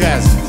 chest.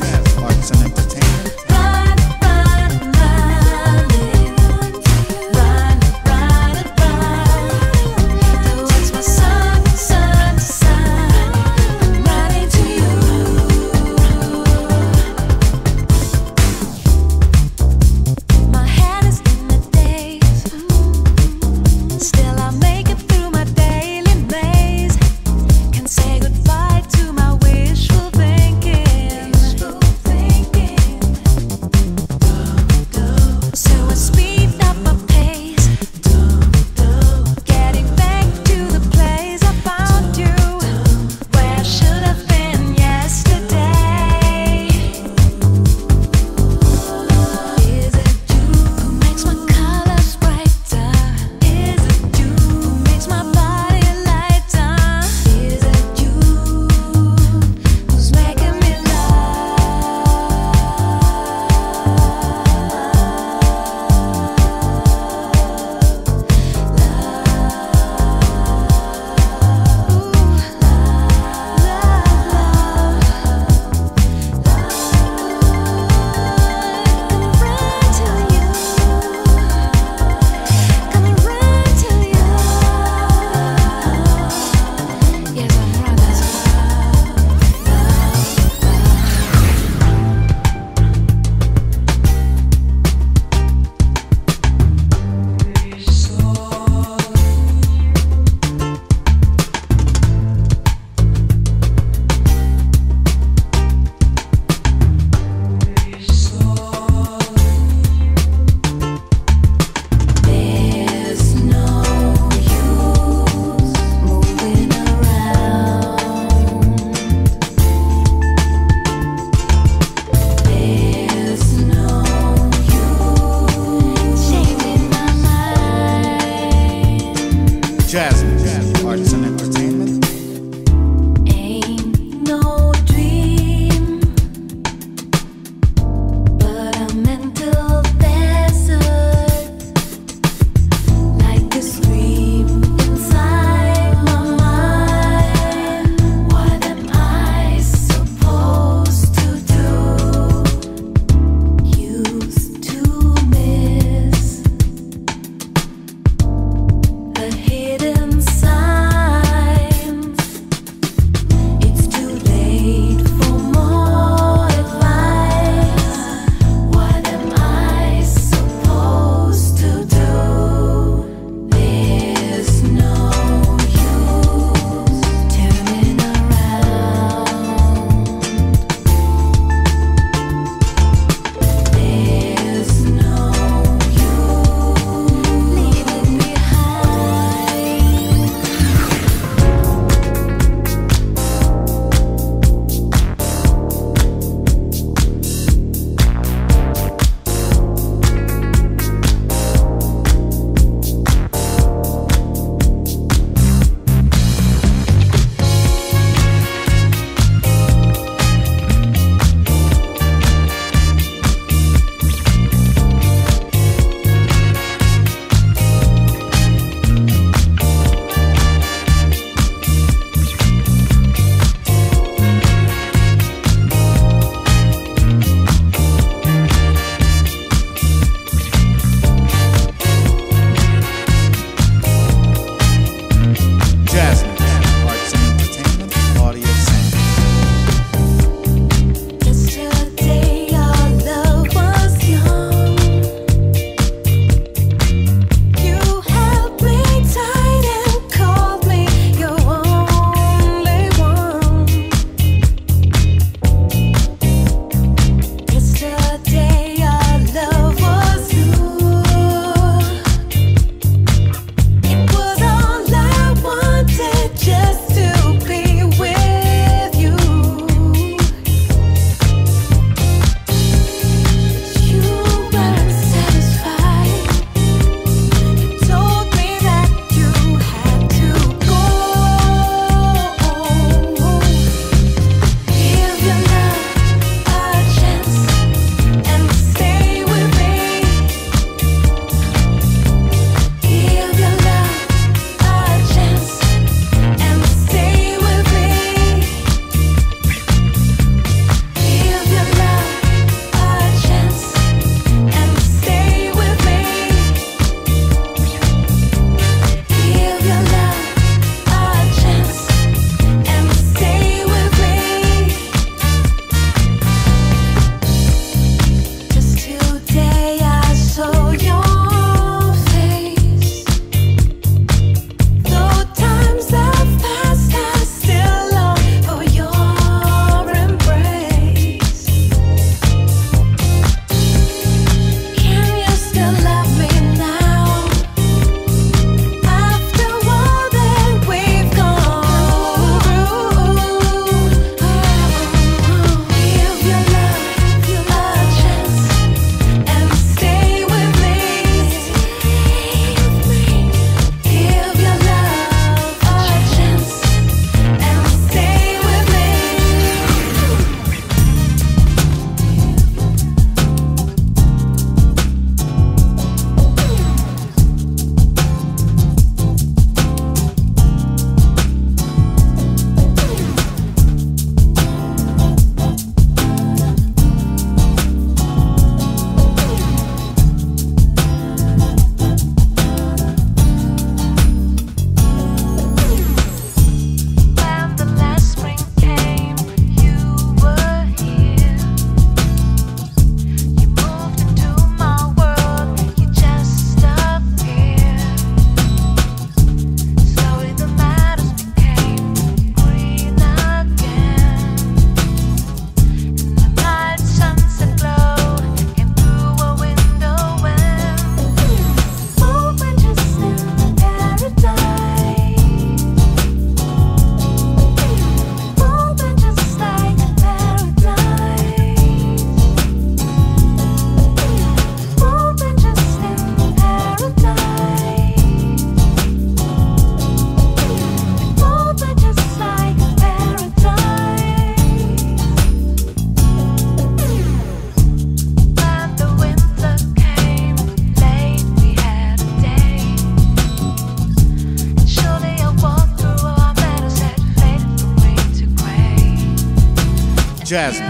Jasmine,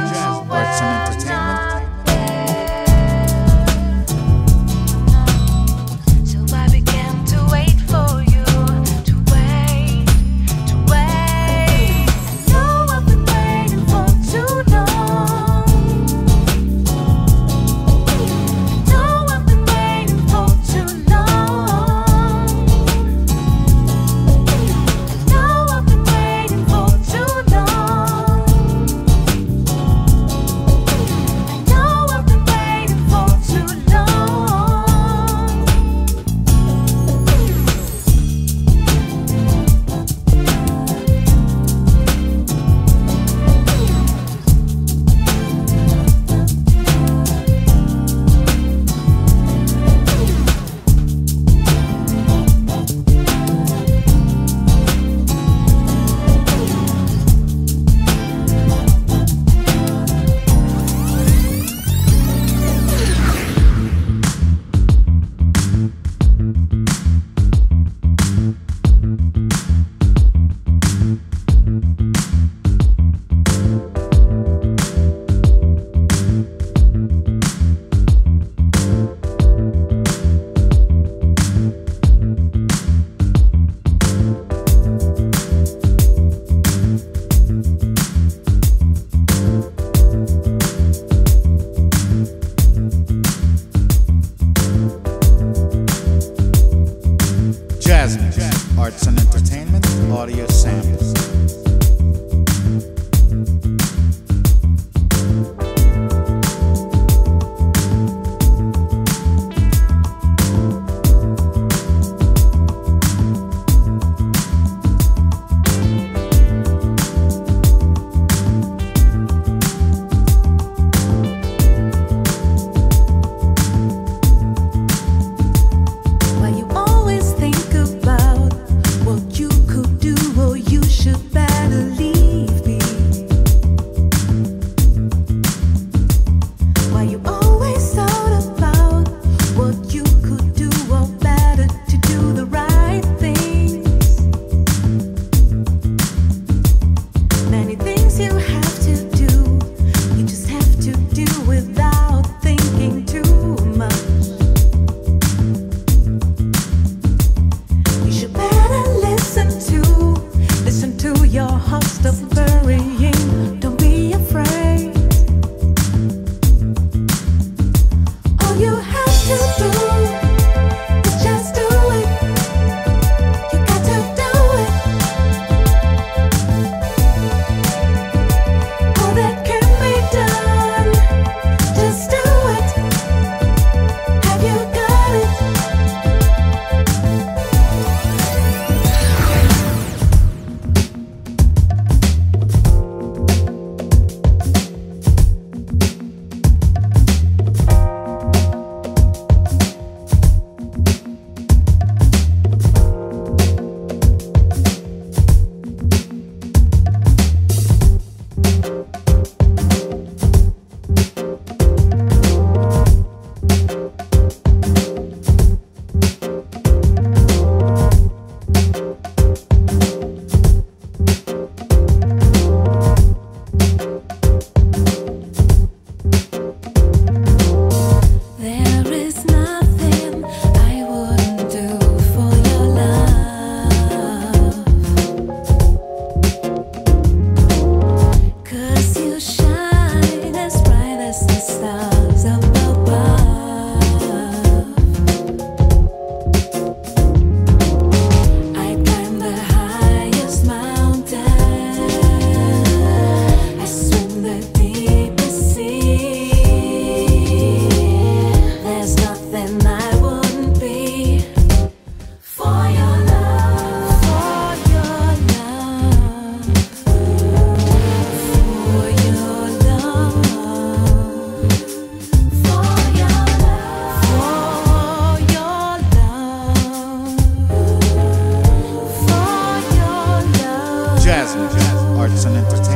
arts and entertainment. Jackson Entertainment. Pues,